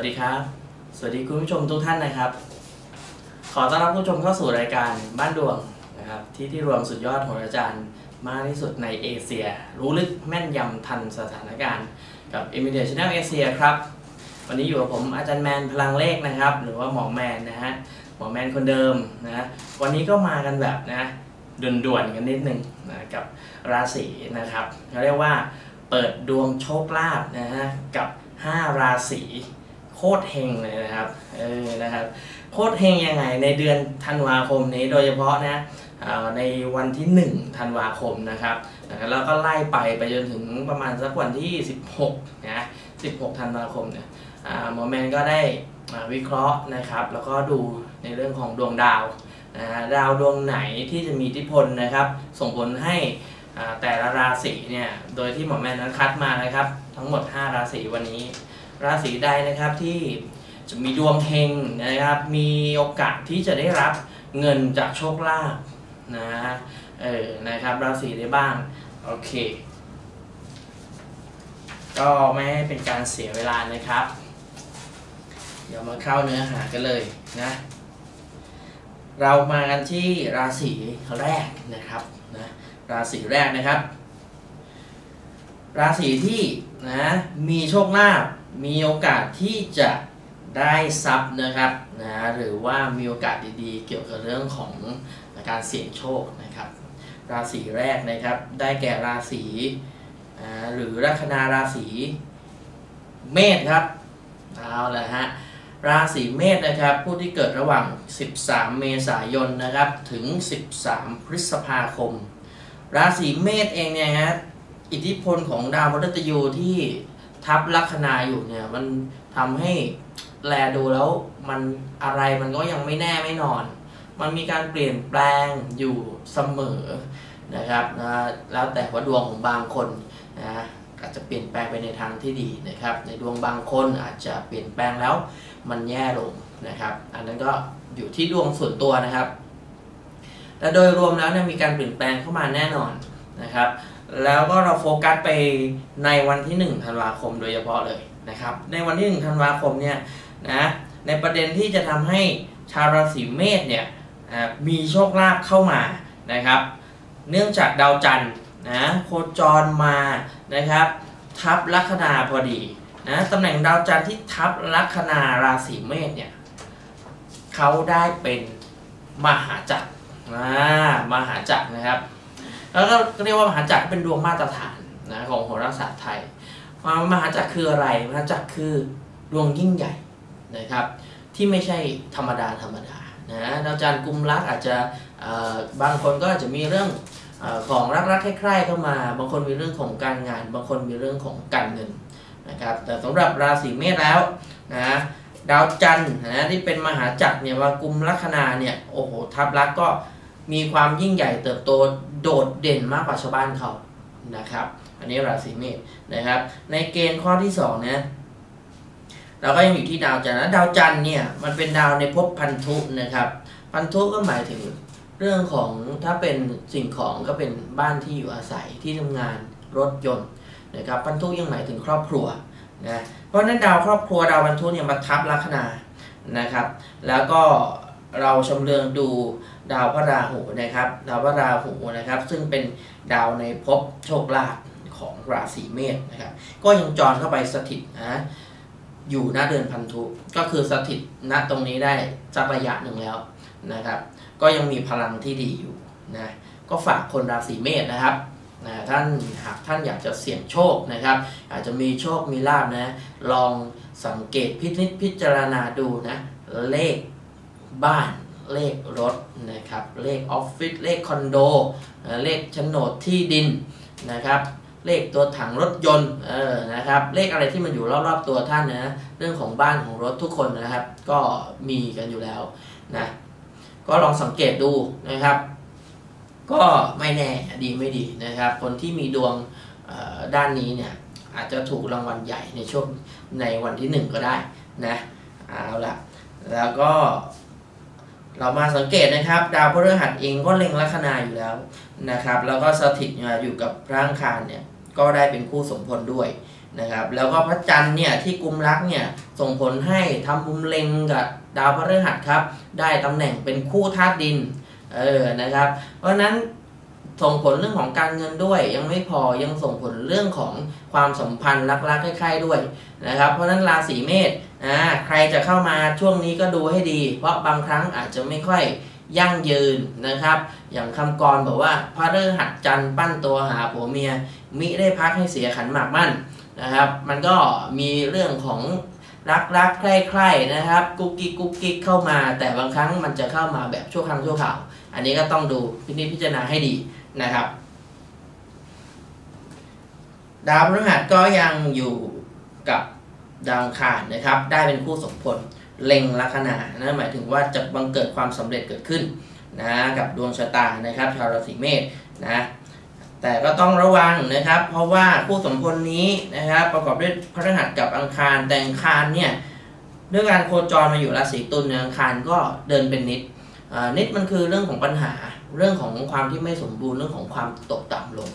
วัสดีครับ สวัสดีคุณผู้ชมทุกท่านนะครับ ขอต้อนรับผู้ชมเข้าสู่รายการบ้านดวงนะครับที่ที่รวมสุดยอดโหราจารย์มากที่สุดในเอเชีย รู้ลึกแม่นยำทันสถานการณ์ กับ i m m e d i a t e Channel เอเชียครับ วันนี้อยู่กับผมอาจารย์แมนพลังเลขนะครับ หรือว่าหมอแมนนะฮะหมอแมนคนเดิมนะวันนี้ก็มากันแบบนะด่วนๆกันนิดนึงนะกับราศีนะครับเขาเรียกว่าเปิดดวงโชคลาภนะฮะกับ 5 ราศี คตรเฮงเลยนะครับเออนะครับโคตรเฮงยังไงในเดือนธันวาคมนี้โดยเฉพาะนะในวันที่ 1 ธันวาคมนะครับ แล้วก็ไล่ไปไปจนถึงประมาณสักวันที่ 16 นะ 16 ธันวาคมเนี่ยหมอแมนก็ได้วิเคราะห์นะครับ แล้วก็ดูในเรื่องของดวงดาวนะดาวดวงไหนที่จะมีอิทธิพลนะครับ ส่งผลให้แต่ละราศีเนี่ย โดยที่หมอแมนนั้นคัดมานะครับ ทั้งหมด 5 ราศีวันนี้ ราศีใดนะครับที่จะมีดวงเฮงนะครับ มีโอกาสที่จะได้รับเงินจากโชคลาภนะเออนะครับราศีได้บ้าง โอเค ก็ไม่ให้เป็นการเสียเวลานะครับ เดี๋ยวมาเข้าเนื้อหากันเลยนะ เรามากันที่ราศีแรกนะครับนะราศีแรกนะครับ ราศีที่นะมีโชคลาภ มีโอกาสที่จะได้ทรัพย์นะครับนะหรือว่ามีโอกาสดีๆ เกี่ยวกับเรื่องของการเสี่ยงโชคนะครับ ราศีแรกนะครับ ได้แก่ราศีอ่าหรือลัคนาราศีเมษครับเอาละฮะราศีเมษนะครับ ผู้ที่เกิดระหว่าง 13 เมษายนนะครับถึง 13 พฤษภาคม ราศีเมษเองเนี่ยฮะอิทธิพลของดาวมฤตยูที่ ทับลัคนาอยู่เนี่ย มันทำให้แลดูแล้วมันอะไรมันก็ยังไม่แน่ไม่นอน มันมีการเปลี่ยนแปลงอยู่เสมอนะครับนะแล้วแต่ว่าดวงของบางคนนะอาจจะเปลี่ยนแปลงไปในทางที่ดีนะครับ ในดวงบางคนอาจจะเปลี่ยนแปลงแล้วมันแย่ลงนะครับ อันนั้นก็อยู่ที่ดวงส่วนตัวนะครับ แต่โดยรวมแล้วเนี่ยมีการเปลี่ยนแปลงเข้ามาแน่นอนนะครับ แล้วก็เราโฟกัสไปในวันที่1ธันวาคมโดยเฉพาะเลยนะครับ ในวันที่1ธันวาคมเนี่ยนะในประเด็นที่จะทำให้ชาวราศีเมษเนี่ยมีโชคลาภเข้ามานะครับ เนื่องจากดาวจันทร์นะโคจรมานะครับ ทับลัคนาพอดีนะตำแหน่งดาวจันทร์ที่ทับลัคนาราศีเมษเนี่ยเขาได้เป็นมหาจักรมหาจักรนะครับ แล้วก็เรียกว่ามหาจักรเป็นดวงมาตรฐานนะของโหราศาสตร์ไทยมหาจักรคืออะไรมหาจักรคือดวงยิ่งใหญ่นะครับ ที่ไม่ใช่ธรรมดาธรรมดานะดาจันทร์กุมรักอาจจะบางคนก็อาจจะมีเรื่องอของรักรักใคร่ๆเข้ามา บางคนมีเรื่องของการงาน บางคนมีเรื่องของการเงินนะครับ แต่สำหรับราศีเมษแล้วนะดาวจันทร์นะที่เป็นมหาจักรเนี่ยว่ากุมลัคนาเนี่ยโอ้โหทับลักษ์ก็มีความยิ่งใหญ่เติบโต โดดเด่นมากกว่าชาวบ้านเขานะครับ อันนี้ราศีเมษนะครับ ในเกณฑ์ข้อที่สองเนี่ยเราก็ยังอยู่ที่ดาวจันทร์นะดาวจันทร์เนี่ยมันเป็นดาวในภพพันธุนะครับ พันธุก็หมายถึงเรื่องของถ้าเป็นสิ่งของก็เป็นบ้านที่อยู่อาศัยที่ทำงานรถยนต์นะครับพันธุยังหมายถึงครอบครัวนะเพราะฉะนั้นดาวครอบครัวดาวพันธุเนี่ยมาทับลัคนานะครับ แล้วก็เราชมเลืองดู ดาวพระราหูนะครับ ดาวพระราหูนะครับ ซึ่งเป็นดาวในภพโชคลาภของราศีเมษนะครับ ก็ยังจรเข้าไปสถิตนะอยู่หน้าเดือนพันธุก็คือสถิตณตรงนี้ได้สักระยะหนึ่งแล้วนะครับ ก็ยังมีพลังที่ดีอยู่นะก็ฝากคนราศีเมษนะครับนะท่านหากท่านอยากจะเสี่ยงโชคนะครับ อาจจะมีโชคมีลาบนะ ลองสังเกตพิจิตพิจารณาดูนะ เลขบ้าน เลขรถนะครับเลขออฟฟิศเลขคอนโดเลขโฉนดที่ดินนะครับเลขตัวถังรถยนต์เออนะครับเลขอะไรที่มันอยู่รอบๆตัวท่านนะเรื่องของบ้านของรถทุกคนนะครับ ก็มีกันอยู่แล้วนะก็ลองสังเกตดูนะครับ ก็ไม่แน่ดีไม่ดีนะครับ คนที่มีดวงด้านนี้เนี่ยอาจจะถูกรางวัลใหญ่ในช่วงในวันที่หนึ่งก็ได้นะเอาละแล้วก็ เรามาสังเกตนะครับ ดาวพฤหัสเองก็เล็งลัคนาอยู่แล้วนะครับ แล้วก็สถิตอยู่กับระอังคารเนี่ยก็ได้เป็นคู่สมพลด้วยนะครับ แล้วก็พระจันทร์เนี่ยที่กุมรักเนี่ยส่งผลให้ทำมุมเล็งกับดาวพฤหัสครับ ได้ตำแหน่งเป็นคู่ธาตุดินเออนะครับ เพราะนั้นส่งผลเรื่องของการเงินด้วยยังไม่พอยังส่งผลเรื่องของความสัมพันธ์รักๆใกล้ๆด้วยนะครับ เพราะนั้นราศีเมษ อ่าใครจะเข้ามาช่วงนี้ก็ดูให้ดี เพราะบางครั้งอาจจะไม่ค่อยยั่งยืนนะครับ อย่างคำกรบอกว่าพระฤหัสจันทร์ปั้นตัวหาผัวเมีย มิได้พักให้เสียขันหมากมั่นนะครับ มันก็มีเรื่องของรักรักใคร่ใคร่นะครับ กุ๊กกิ๊กกุ๊กกิ๊กเข้ามา แต่บางครั้งมันจะเข้ามาแบบชั่วครั้งชั่วคราว อันนี้ก็ต้องดูพินิจพิจารณาให้ดีนะครับ ดาวพฤหัสก็ยังอยู่กับ ดาวคารนะครับ ได้เป็นคู่สมพลเล็งลัคนานะหมายถึงว่าจะบังเกิดความสำเร็จเกิดขึ้นนะกับดวงชะตานะครับ ชาวราศีเมษนะแต่ก็ต้องระวังนะครับ เพราะว่าคู่สมพลนี้นะครับ ประกอบด้วยพฤหัสกับอังคารแต่อังคารเนี่ยด้วยการโคจรมาอยู่ราศีตุลในอังคารก็เดินเป็นนิดนิดมันคือเรื่องของปัญหาเรื่องของความที่ไม่สมบูรณ์เรื่องของความตกต่ำลง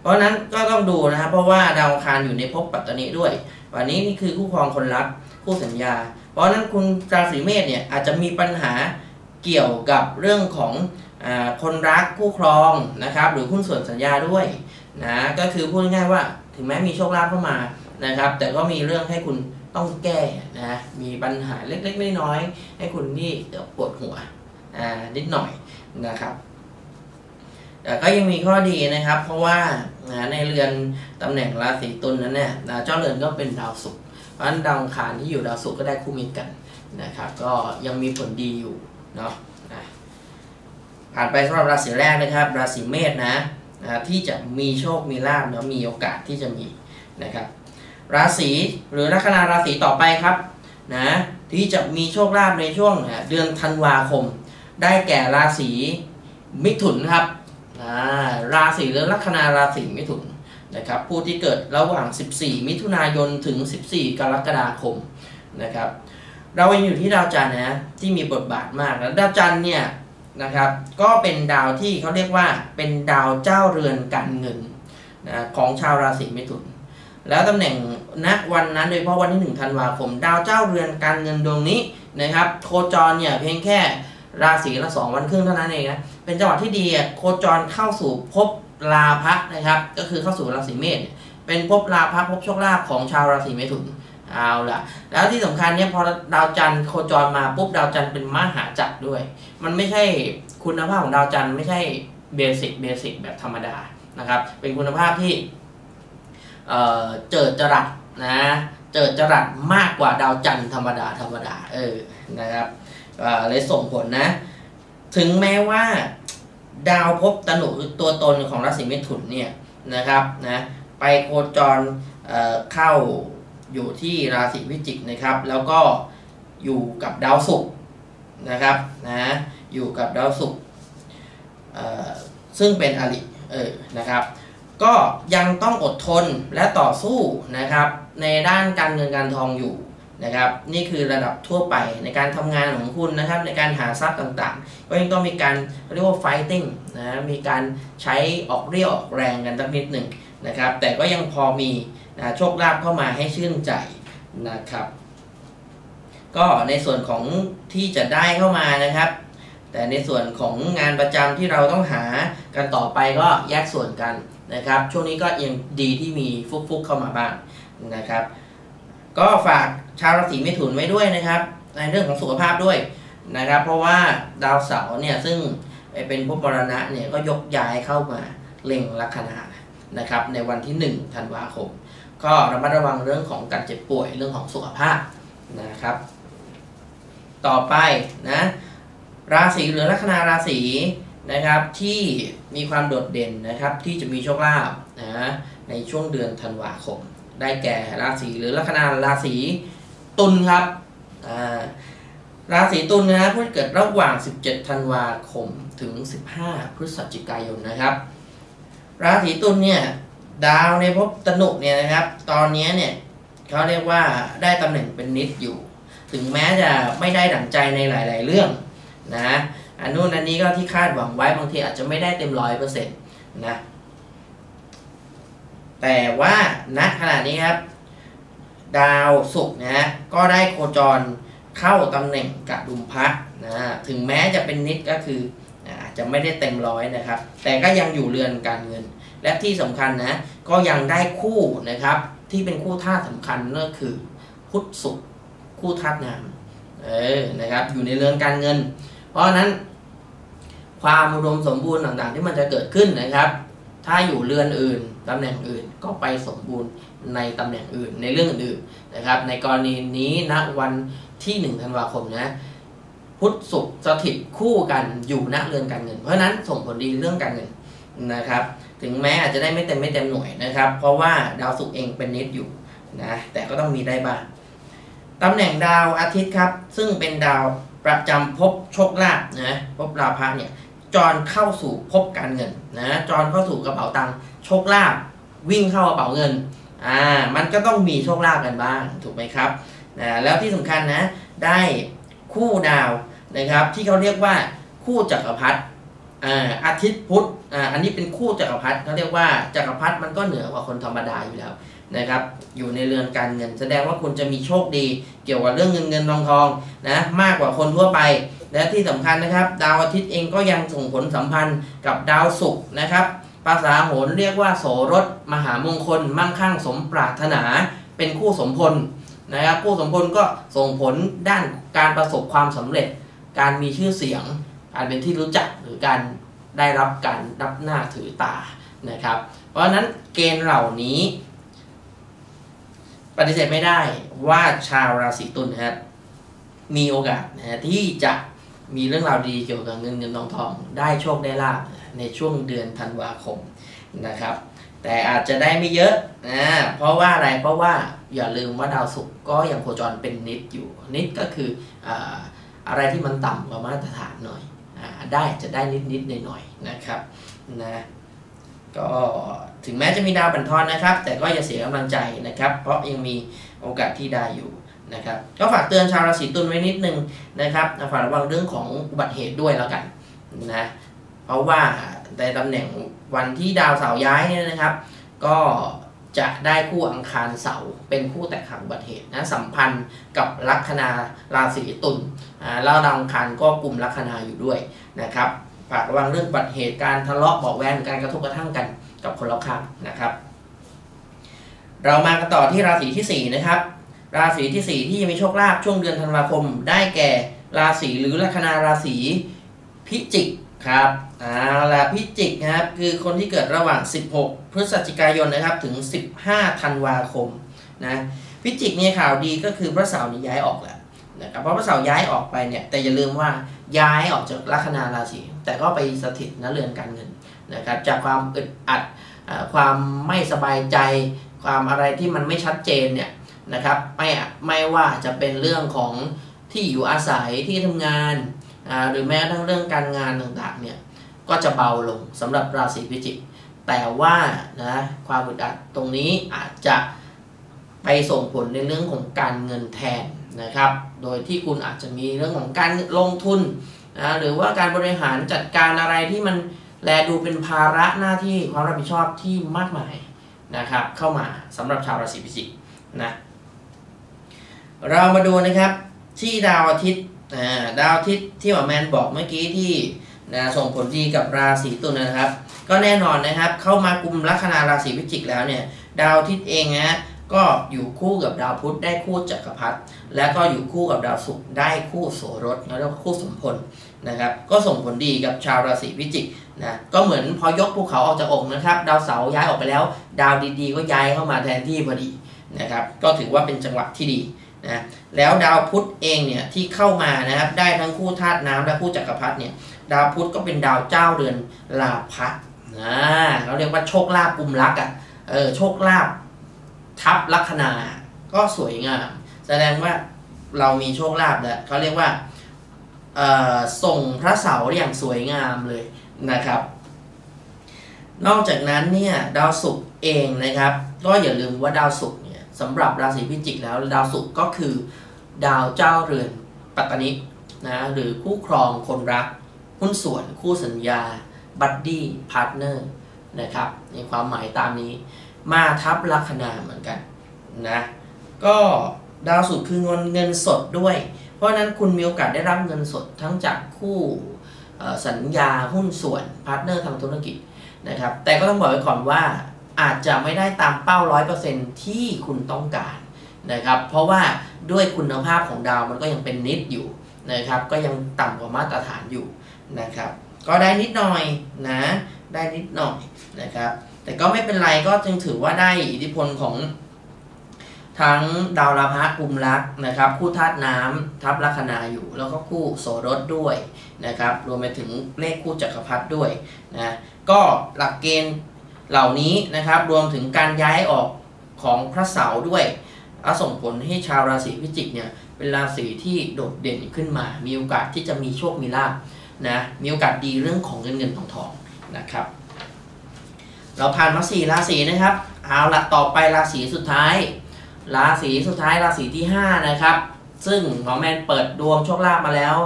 เพราะนั้นก็ต้องดูนะครับ เพราะว่าดาวอังคารอยู่ในภพปัตตานีด้วย วันนี้นี่คือคู่ครองคนรักคู่สัญญา เพราะนั้นคุณราศีเมษเนี่ยอาจจะมีปัญหาเกี่ยวกับเรื่องของอคนรักคู่ครองนะครับ หรือหุ้นส่วนสัญญาด้วยนะก็คือพูดง่ายว่าถึงแม้มีโชคลาภเข้ามานะครับ แต่ก็มีเรื่องให้คุณต้องแก้นะมีปัญหาเล็กๆน้อยๆให้คุณนี่ปวดหัวนิดหน่อยนะครับ แต่ก็ยังมีข้อดีนะครับ เพราะว่าในเรือนตำแหน่งราศีตุลนั้นเนี่ยเจ้าเรือนก็เป็นดาวศุกร์เพราะฉะนั้นดาวคารที่อยู่ดาวศุกร์ก็ได้คู่มิตรกันนะครับ ก็ยังมีผลดีอยู่เนาะผ่านไปสำหรับราศีแรกนะครับ ราศีเมษนะนะที่จะมีโชคมีลาภเนาะมีโอกาสที่จะมีนะครับ ราศีหรือลัคนาราศีต่อไปครับนะที่จะมีโชคลาภในช่วงเดือนธันวาคม ได้แก่ราศีมิถุนครับ ราศีหรือลัคนาราศีมิถุนนะครับผู้ที่เกิดระหว่าง 14 มิถุนายนถึง 14 กรกฎาคมนะครับเรายังอยู่ที่ดาวจันทร์นะที่มีบทบาทมากแล้วดาวจันทร์เนี่ยนะครับก็เป็นดาวที่เขาเรียกว่าเป็นดาวเจ้าเรือนการเงินนะของชาวราศีมิถุน แล้วตำแหน่งณวันนั้นโดยเฉพาะวันที่1ธันวาคม ดาวเจ้าเรือนการเงินดวงนี้นะครับโคจรเนี่ยเพียงแค่ราศีละสองวันครึ่งเท่านั้นเองนะ เป็นจังหวะที่ดีโคจรเข้าสู่ภพลาภะนะครับ ก็คือเข้าสู่ราศีเมษเป็นภพลาภะภพโชคลาภของชาวราศีเมถุนเอาละแล้วที่สำคัญเนี่ยพอดาวจันทร์โคจรมาปุ๊บดาวจันทร์เป็นมหาจักรด้วย มันไม่ใช่คุณภาพของดาวจันทร์ไม่ใช่เบสิกเบสิกแบบธรรมดานะครับ เป็นคุณภาพที่เเจิดจรัสนะเจิดจรัสมากกว่าดาวจันทร์ธรรมดาธรรมดาเออนะครับเลยส่งผลนะ ถึงแม้ว่าดาวพบตนุตัวตนของราศีเมถุนเนี่ยนะครับนะไปโคจรเเข้าอยู่ที่ราศีพิจิกนะครับ แล้วก็อยู่กับดาวศุกร์นะครับนะอยู่กับดาวศุกร์ซึ่งเป็นอริเออนะครับ ก็ยังต้องอดทนและต่อสู้นะครับ ในด้านการเงินการทองอยู่ นะครับ นี่คือระดับทั่วไปในการทำงานของคุณนะครับ ในการหาทรัพย์ต่างๆ ก็ยังต้องมีการเรียกว่า fighting นะมีการใช้ออกเรียวออกแรงกันสักนิดหนึ่งนะครับ แต่ก็ยังพอมีนะโชคลาภเข้ามาให้ชื่นใจนะครับ ก็ในส่วนของที่จะได้เข้ามานะครับ แต่ในส่วนของงานประจำที่เราต้องหากันต่อไปก็แยกส่วนกันนะครับ ช่วงนี้ก็ยังดีที่มีฟุกๆเข้ามาบ้างนะครับ ก็ฝากชาวราศีเมถุนไว้ด้วยนะครับ ในเรื่องของสุขภาพด้วยนะครับ เพราะว่าดาวเสาร์เนี่ยซึ่งเป็นภพมรณะเนี่ยก็ยกย้ายเข้ามาเล็งลัคนานะครับในวันที่ 1 ธันวาคม ก็ระมัดระวังเรื่องของการเจ็บป่วยเรื่องของสุขภาพนะครับ ต่อไปนะราศีหรือลัคนาราศีนะครับที่มีความโดดเด่นนะครับที่จะมีโชคลาภนะในช่วงเดือนธันวาคม ได้แก่ราศีหรือลัคนาราศีตุลครับราศีตุลนะผู้เกิดระหว่าง 17 ธันวาคมถึง 15 พฤศจิกายนนะครับ ราศีตุลเนี่ยดาวในภพตนุเนี่ยนะครับ ตอนนี้เนี่ยเขาเรียกว่าได้ตำแหน่งเป็นนิดอยู่ ถึงแม้จะไม่ได้ดั่งใจในหลาย ๆ เรื่องนะอันนู้นอันนี้ก็ที่คาดหวังไว้บางทีอาจจะไม่ได้เต็มร้อยเปอร์เซ็นต์นะ แต่ว่าณขณะนี้ครับ ดาวศุกร์นะฮะก็ได้โคจรเข้าตำแหน่งกดุมพระนะถึงแม้จะเป็นนิดก็คืออาจจะไม่ได้เต็มร้อยนะครับ แต่ก็ยังอยู่เรือนการเงิน และที่สำคัญนะก็ยังได้คู่นะครับ ที่เป็นคู่ธาตุสำคัญนั่นก็คือพุทธศุกร์คู่ธาตุงามเออนะครับ อยู่ในเรือนการเงิน เพราะฉะนั้นความอุดมสมบูรณ์ต่างๆ ที่มันจะเกิดขึ้นนะครับ ถ้าอยู่เรือนอื่นตำแหน่งอื่นก็ไปสมบูรณ์ในตำแหน่งอื่นในเรื่องอื่นนะครับ ในกรณีนี้ณวันที่1ธันวาคมนะพุทธศุกร์สถิตคู่กันอยู่ณเรือนการเงิน เพราะนั้นส่งผลดีเรื่องการเงินนะครับ ถึงแม้อาจจะได้ไม่เต็มไม่เต็มหน่วยนะครับ เพราะว่าดาวศุกร์เองเป็นนิดอยู่นะแต่ก็ต้องมีได้บ้างตำแหน่งดาวอาทิตย์ครับ ซึ่งเป็นดาวประจำภพโชคลาภนะภพราพะเนี่ย จอรเข้าสู่ภพการเงินนะจอรเข้าสู่กระเป๋าตังค์โชคลาภวิ่งเข้ากระเป๋าเงินอ่ามันก็ต้องมีโชคลาภกันบ้างถูกไหมครับนะแล้วที่สำคัญนะได้คู่ดาวนะครับที่เขาเรียกว่าคู่จักรพรรดิอ่าอาทิตย์พุธอ่าอันนี้เป็นคู่จักรพรรดิเขาเรียกว่าจักรพรรดิมันก็เหนือกว่าคนธรรมดาอยู่แล้วนะครับอยู่ในเรือนการเงิน แสดงว่าคุณจะมีโชคดีเกี่ยวกับเรื่องเงินเงินทองทองนะมากกว่าคนทั่วไป และที่สำคัญนะครับ ดาวอาทิตย์เองก็ยังส่งผลสัมพันธ์กับดาวศุกร์นะครับ ภาษาโหรเรียกว่าโสรสมหามงคล มั่งคั่งสมปรารถนา เป็นคู่สมพลนะครับคู่สมพลก็ส่งผลด้านการประสบความสำเร็จ การมีชื่อเสียง การเป็นที่รู้จักหรือการได้รับการรับหน้าถือตานะครับ เพราะฉะนั้นเกณฑ์เหล่านี้ ปฏิเสธไม่ได้ว่าชาวราศีตุลนะครับมีโอกาสนะที่จะ มีเรื่องราวดีเกี่ยวกับเงินเงินทองทองได้โชคได้ลาบในช่วงเดือนธันวาคมนะครับ แต่อาจจะได้ไม่เยอะนะเพราะว่าอะไรเพราะว่าอย่าลืมว่าดาวศุกร์ก็ยังโคจรเป็นนิดอยู่ นิดก็คือออะไรที่มันต่ำกว่ามาตรฐานหน่อยอได้จะได้นิดนิดหน่อยหน่อยนะครับนะก็ถึงแม้จะมีดาวบันทอนนะครับ แต่ก็อย่าเสียกำลังใจนะครับ เพราะยังมีโอกาสที่ได้อยู่ นะครับก็ฝากเตือนชาวราศีตุลไว้นิดนึงนะครับฝากระวังเรื่องของอุบัติเหตุด้วยแล้วกันนะเพราะว่าในตำแหน่งวันที่ดาวเสาย้ายเนี่ยนะครับ ก็จะได้คู่อังคารเสาร์เป็นคู่แตกหักอุบัติเหตุนะสัมพันธ์กับลัคนาราศีตุลแล้วดาวอังคารก็กลุ่มลัคนาอยู่ด้วยนะครับฝากระวังเรื่องอุบัติเหตุการทะเลาะเบาแวงการกระทบกระทั่งกันกับคนรอบข้างนะครับ เรามากันต่อที่ราศีที่4นะครับ ราศีที่ 4 ที่มีโชคลาภช่วงเดือนธันวาคม ได้แก่ ราศีหรือลัคนาราศีพิจิกครับเอาละพิจิกนะครับคือคนที่เกิดระหว่าง 16 พฤศจิกายนนะครับถึง 15 ธันวาคมนะพิจิกเนี่ยข่าวดีก็คือพระเสาร์นี่ย้ายออกแล้วนะครับเพราะพระเสาร์ย้ายออกไปเนี่ยแต่อย่าลืมว่าย้ายออกจากลัคนาราศีแต่ก็ไปสถิตนเรือนการเงินนะครับจากความอึดอัดความไม่สบายใจความอะไรที่มันไม่ชัดเจนเนี่ย นะครับไม่ไม่ว่าจะเป็นเรื่องของที่อยู่อาศัยที่ทำงานหรือแม้ทั้งเรื่องการงานต่างๆเนี่ยก็จะเบาลงสำหรับราศีพิจิก แต่ว่านะความอึดอัดตรงนี้อาจจะไปส่งผลในเรื่องของการเงินแทนนะครับ โดยที่คุณอาจจะมีเรื่องของการลงทุนนะหรือว่าการบริหารจัดการอะไรที่มันแลดูเป็นภาระหน้าที่ความรับผิดชอบที่มากมายนะครับ เข้ามาสำหรับชาวราศีพิจิกนะ เรามาดูนะครับที่ดาวอาทิตย์ดาวอาทิตย์ที่หมอแมนบอกเมื่อกี้ที่นะส่งผลดีกับราศีตุลนะครับ ก็แน่นอนนะครับ เข้ามากลุ่มลัคนาราศีพิจิกแล้วเนี่ย ดาวอาทิตย์เองนะก็อยู่คู่กับดาวพุธได้คู่จักรพรรดิและก็อยู่คู่กับดาวศุกร์ได้คู่โสรสแล้วก็คู่สมพลนะครับก็ส่งผลดีกับชาวราศีพิจิกนะก็เหมือนพอยกภูเขาออกจากอกนะครับ ดาวเสาร์ย้ายออกไปแล้ว ดาวดีๆ ก็ย้ายเข้ามาแทนที่พอดีนะครับก็ถือว่าเป็นจังหวะที่ดี นะแล้วดาวพุธเองเนี่ยที่เข้ามานะครับได้ทั้งคู่ธาตุน้ำและคู่จักรพรรดิเนี่ยดาวพุธก็เป็นดาวเจ้าเรือนลาพัดนะเราเรียกว่าโชคลาภกุมรักอะ่ะเออโชคลาภทับลัคนาก็สวยงาม แสดงว่าเรามีโชคลาภแล้วเขาเรียกว่าส่งพระเสาร์อย่างสวยงามเลยนะครับ นอกจากนั้นเนี่ยดาวศุกร์เองนะครับ ก็อย่าลืมว่าดาวศุกร์ สำหรับราศีพิจิกแล้วดาวศุกร์ก็คือดาวเจ้าเรือนปัตตนินะหรือคู่ครองคนรัก หุ้นส่วนคู่สัญญา buddy partner นะครับในความหมายตามนี้ มาทับลัคนาเหมือนกันนะก็ดาวศุกร์คือเงินเงินสดด้วย เพราะฉะนั้นคุณมีโอกาสได้รับเงินสดทั้งจากคู่สัญญาหุ้นส่วน partner ทางธุรกิจนะครับแต่ก็ต้องบอกไว้ก่อนว่า อาจจะไม่ได้ตามเป้า 100%ที่คุณต้องการนะครับ เพราะว่าด้วยคุณภาพของดาวมันก็ยังเป็นนิดอยู่นะครับ ก็ยังต่ำกว่ามาตรฐานอยู่นะครับ ก็ได้นิดหน่อยนะ ได้นิดหน่อยนะครับ แต่ก็ไม่เป็นไรก็จึงถือว่าได้อิทธิพลของทั้งดาวราพะกุมรักนะครับ คู่ธาตุน้ำทับลัคนาอยู่ แล้วก็คู่โสรถด้วยนะครับ รวมไปถึงเลขคู่จักรพรรดิด้วยนะก็หลักเกณฑ์ เหล่านี้นะครับรวมถึงการย้ายออกของพระเสาร์ด้วยอส่งผลให้ชาวราศีพิจิกเนี่ยเป็นราศีที่โดดเด่นขึ้นมา มีโอกาสที่จะมีโชคมีลาภนะมีโอกาสดีเรื่องของเงินเงินทองทองนะครับ เราผ่านมาสี่ราศีนะครับเอาละต่อไปราศีสุดท้าย ราศีสุดท้ายราศีที่ 5 นะครับ ซึ่งหมอแมนเปิดดวงโชคลาภมาแล้ว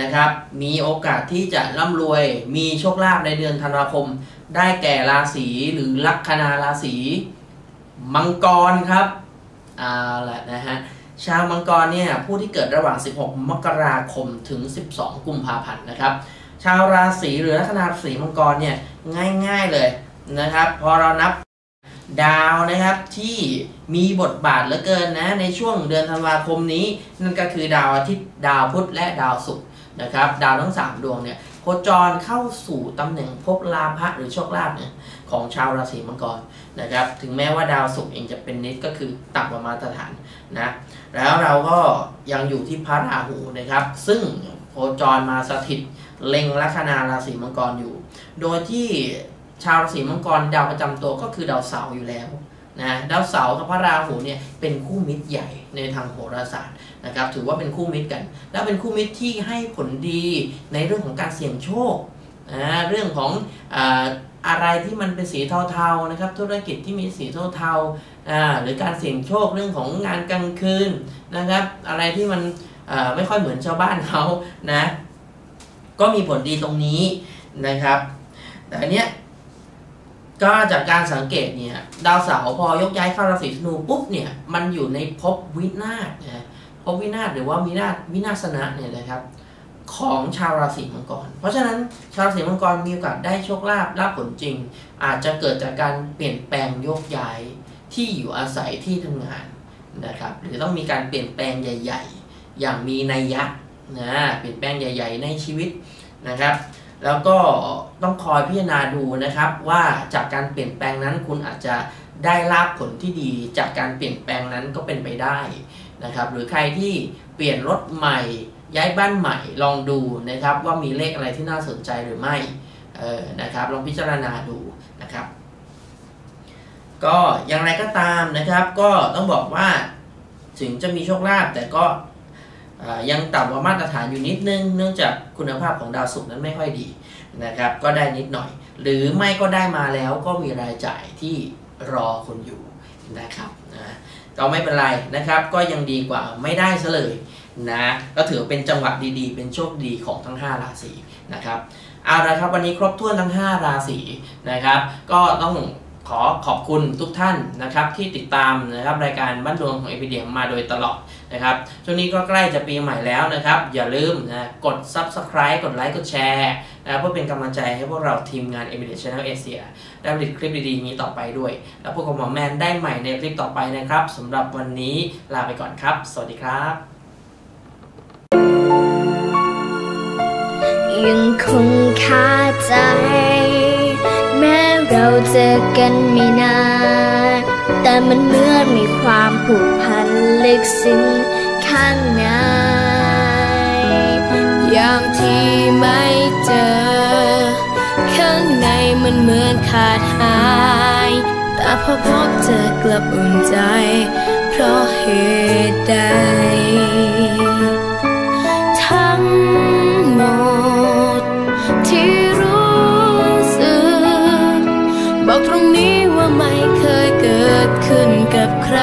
นะครับ มีโอกาสที่จะร่ำรวย มีโชคลาภในเดือนธันวาคม ได้แก่ราศีหรือลัคนาราศีมังกรครับเอาละนะฮะชาวมังกรเนี่ยผู้ที่เกิดระหว่าง 16 มกราคมถึง 12 กุมภาพันธ์นะครับ ชาวราศีหรือลัคนาราศีมังกรเนี่ยง่ายๆเลยนะครับพอเรานับดาวนะครับที่มีบทบาทเหลือเกินนะในช่วงเดือนธันวาคมนี้ นั่นก็คือดาวอาทิตย์ดาวพุธและดาวศุกร์นะครับ ดาวทั้ง 3 ดวงเนี่ย คจรเข้าสู่ตำแหน่งภพลาภะหรือโชคลาภเนี่ยของชาวราศีมังกรนะครับ ถึงแม้ว่าดาวศุกร์เองจะเป็นนิดก็คือต่ำกว่ามาตรฐานนะแล้วเราก็ยังอยู่ที่พระราหูนะครับ ซึ่งโคจรมาสถิตเล็งลัคนาราศีมังกรอยู่ โดยที่ชาวราศีมังกรดาวประจำตัวก็คือดาวเสาร์อยู่แล้วนะดาวเสาร์กับพระราหูเนี่ยเป็นคู่มิตรใหญ่ในทางโหราศาสตร์ นะครับถือว่าเป็นคู่มิตรกัน แล้วเป็นคู่มิตรที่ให้ผลดีในเรื่องของการเสี่ยงโชคนะเรื่องของออะไรที่มันเป็นสีเทาๆนะครับ ธุรกิจที่มีสีเทาๆหรือการเสี่ยงโชคเรื่องของงานกลางคืนนะครับ อะไรที่มันไม่ค่อยเหมือนชาวบ้านเขานะก็มีผลดีตรงนี้นะครับ แต่เนี้ยก็จากการสังเกตเนี่ย ดาวเสาร์พอยกย้ายเข้าราศีธนูปุ๊บเนี่ย มันอยู่ในภพวินาศนะ พวินาศหรือว่าวินาศวินาศนะเนี่ยนะครับของชาวราศีมังกร เพราะฉะนั้นชาวราศีมังกรมีโอกาสได้โชคลาภลาภผลจริง อาจจะเกิดจากการเปลี่ยนแปลงโยกย้ายที่อยู่อาศัยที่ทำงานนะครับหรือต้องมีการเปลี่ยนแปลงใหญ่ ๆ อย่างมีนัยยะนะเปลี่ยนแปลงใหญ่ ๆ ในชีวิตนะครับ แล้วก็ต้องคอยพิจารณาดูนะครับว่าจากการเปลี่ยนแปลงนั้นคุณอาจจะได้ลาบผลที่ดี จากการเปลี่ยนแปลงนั้นก็เป็นไปได้ นะครับหรือใครที่เปลี่ยนรถใหม่ย้ายบ้านใหม่ลองดูนะครับว่ามีเลขอะไรที่น่าสนใจหรือไม่เออนะครับลองพิจารณาดูนะครับ ก็อย่างไรก็ตามนะครับ ก็ต้องบอกว่าถึงจะมีโชคลาภแต่ก็ยังต่ำกว่ามาตรฐานอยู่นิดนึง เนื่องจากคุณภาพของดาวศุกร์นั้นไม่ค่อยดีนะครับ ก็ได้นิดหน่อย หรือไม่ก็ได้มาแล้วก็มีรายจ่ายที่รอคุณอยู่นะครับนะ ก็ไม่เป็นไรนะครับ ก็ยังดีกว่าไม่ได้ซะเลยนะก็ถือเป็นจังหวะดีๆ เป็นโชคดีของทั้ง 5 ราศีนะครับเอาละครับวันนี้ครบถ้วนทั้ง 5 ราศีนะครับ ก็ต้องขอขอบคุณทุกท่านนะครับที่ติดตามนะครับรายการบ้านดวงของเอพิเดียมาโดยตลอด นะครับช่วงนี้ก็ใกล้จะปีใหม่แล้วนะครับ อย่าลืมนะกด Subscribe กดไลค์กดแชร์นะเพื่อเป็นกำลังใจให้พวกเราทีมงาน e v i d e n c e Channel Asia ได้ผลิตคลิปดีๆนี้ต่อไปด้วย แล้วพวกกับหมอแมนได้ใหม่ในคลิปต่อไปนะครับสำหรับวันนี้ลาไปก่อนครับ สวัสดีครับยังคงคาใจ แม้เราเจอกันไม่นาน แต่มันเหมือนมีความผูกพันลึกซึ้งข้างในอย่างที่ไม่เจอ ข้างในมันเหมือนขาดหาย แต่พอพบเจอกลับอุ่นใจ เพราะเหตุใด ใคร